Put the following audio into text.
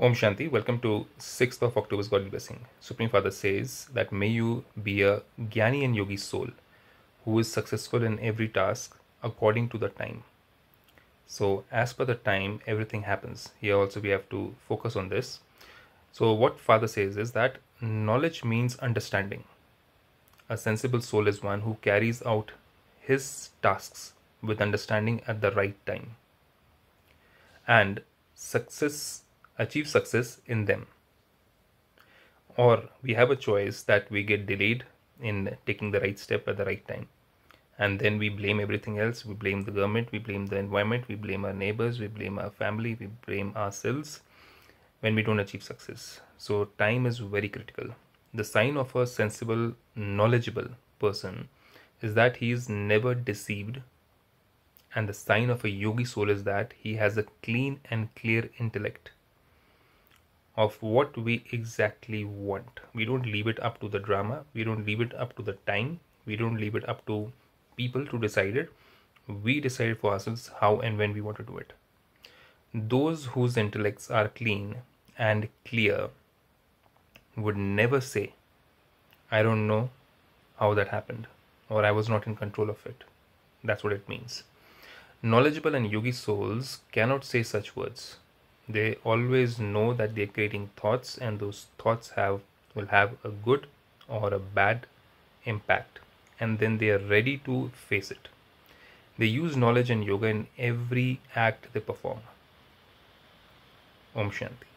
Om Shanti, welcome to 6th of October's Godly Blessing. Supreme Father says that may you be a Gyani and Yogi soul who is successful in every task according to the time. So, as per the time, everything happens. Here also, we have to focus on this. So, what Father says is that knowledge means understanding. A sensible soul is one who carries out his tasks with understanding at the right time. And success achieve success in them. Or we have a choice that we get delayed in taking the right step at the right time. And then we blame everything else. We blame the government, we blame the environment, we blame our neighbors, we blame our family, we blame ourselves when we don't achieve success. So, time is very critical. The sign of a sensible, knowledgeable person is that he is never deceived. And the sign of a yogi soul is that he has a clean and clear intellect of what we exactly want. We don't leave it up to the drama, we don't leave it up to the time, we don't leave it up to people to decide it. We decide for ourselves how and when we want to do it. Those whose intellects are clean and clear would never say, I don't know how that happened, or I was not in control of it. That's what it means. Knowledgeable and yogi souls cannot say such words they always know that they're creating thoughts and those thoughts have will have a good or a bad impact and then they are ready to face it. They use knowledge and yoga in every act they perform. Om shanti